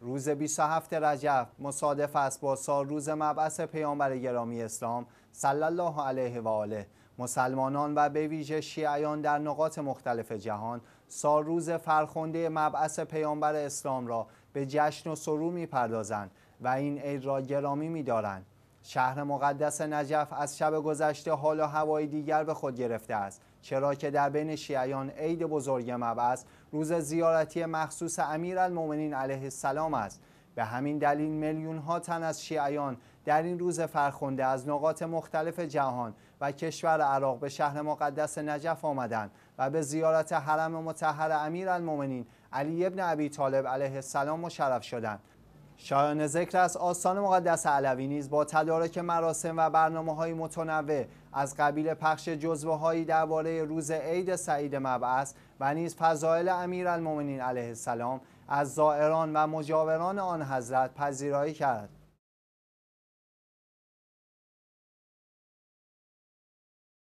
روز 27 رجب مصادف است با سال روز مبعث پیامبر گرامی اسلام صلی الله علیه و آله. مسلمانان و به ویژه شیعیان در نقاط مختلف جهان سال روز فرخنده مبعث پیامبر اسلام را به جشن و سرور می‌پردازند و این عید را گرامی میدارند. شهر مقدس نجف از شب گذشته حال و هوای دیگر به خود گرفته است. چرا که در بین شیعیان عید بزرگ مبعث روز زیارتی مخصوص امیر المومنین علیه السلام است. به همین دلیل میلیون ها تن از شیعیان در این روز فرخنده از نقاط مختلف جهان و کشور عراق به شهر مقدس نجف آمدند و به زیارت حرم متحر امیر المومنین علی ابن ابی طالب علیه السلام مشرف شدند. شایان ذکر از آستان مقدس علوی نیز با تدارک مراسم و برنامه های متنوع از قبیل پخش جزوه هایی درباره روز عید سعید مبعث و نیز فضایل امیر المومنین علیه السلام از زائران و مجاوران آن حضرت پذیرایی کرد.